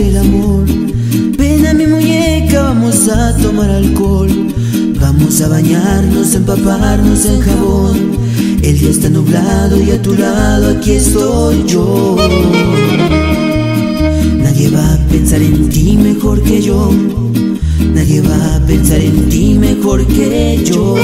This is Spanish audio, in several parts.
el amor. Ven a mi muñeca, vamos a tomar alcohol. Vamos a bañarnos, empaparnos en jabón. El día está nublado y a tu lado aquí estoy yo. Nadie va a pensar en ti mejor que yo. Nadie va a pensar en ti mejor que yo.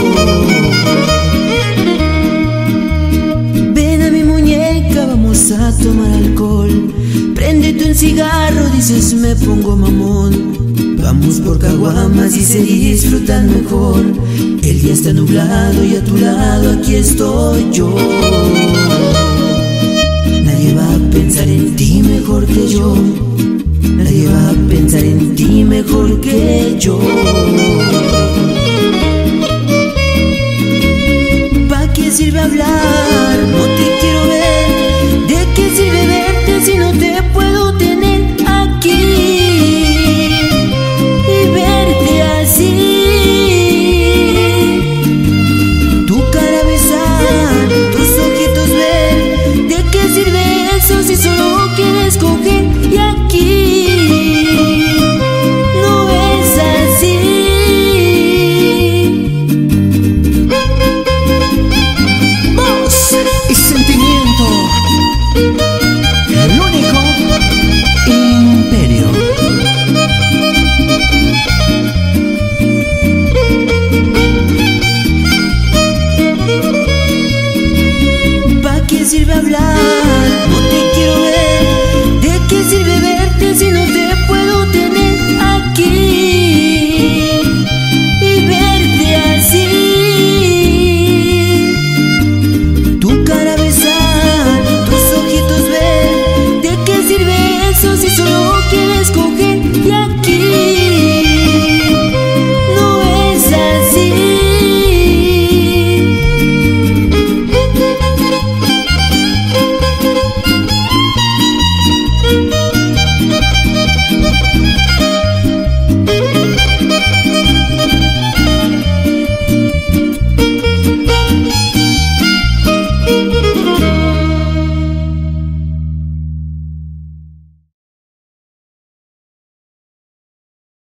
Préndete un cigarro, dices me pongo mamón. Vamos por caguamas y se disfrutan mejor. El día está nublado y a tu lado aquí estoy yo. Nadie va a pensar en ti mejor que yo. Nadie va a pensar en ti mejor que yo. Sirve hablar?